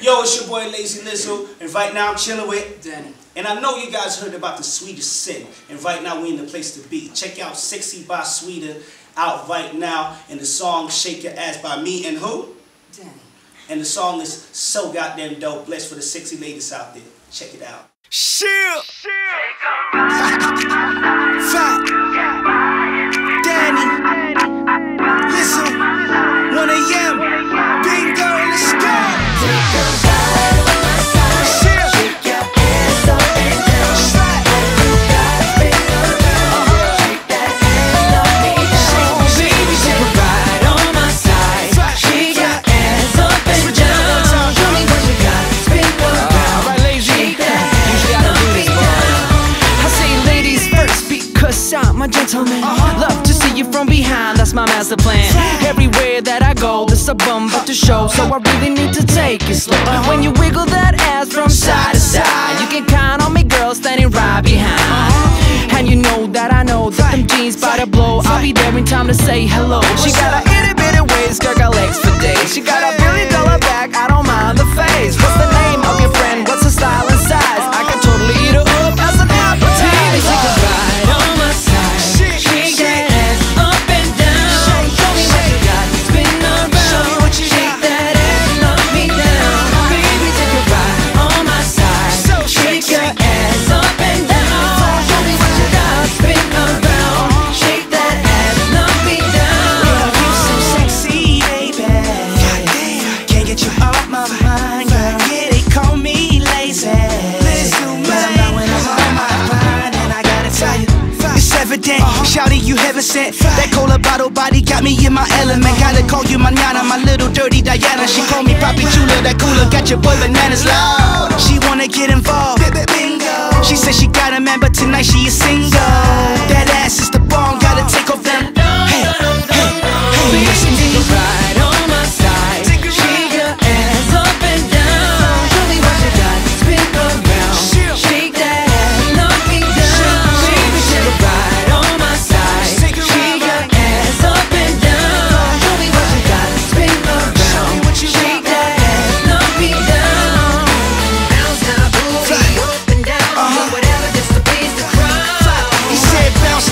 Yo, it's your boy Lazee Lizzo, and right now I'm chilling with Danny. And I know you guys heard about the sweetest sin, and right now we in the place to be. Check out Sexy by Sweden out right now, and the song Shake Your Ass by me and who? Danny. And the song is so goddamn dope. Blessed for the sexy ladies out there. Check it out. Shit. Fat. A gentleman. Love to see you from behind, that's my master plan. Everywhere that I go, there's a bum but to show, so I really need to take it slow. When you wiggle that ass from side to side, you can count on me, girl, standing right behind. And you know that I know that them jeans by the blow. I'll be there in time to say hello. She got a you heaven sent. That cola bottle body got me in my element. Gotta call you my manana, my little dirty Diana. She call me Papi Chula, that cooler got your boy bananas loud.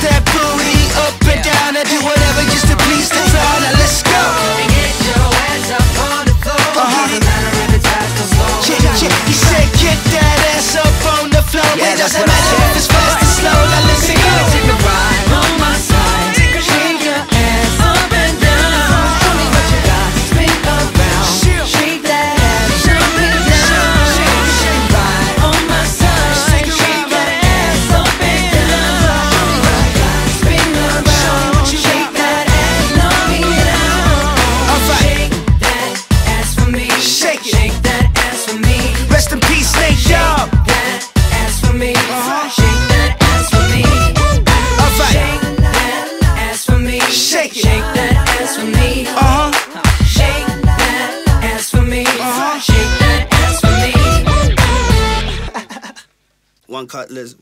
That booty up and down and do whatever just to please the crowd. Now let's go. And get your ass up on the floor. Doesn't matter if it's fast or slow. Check, check. He said get that ass up on the floor. it doesn't matter if it's fast or slow. Now let's Shake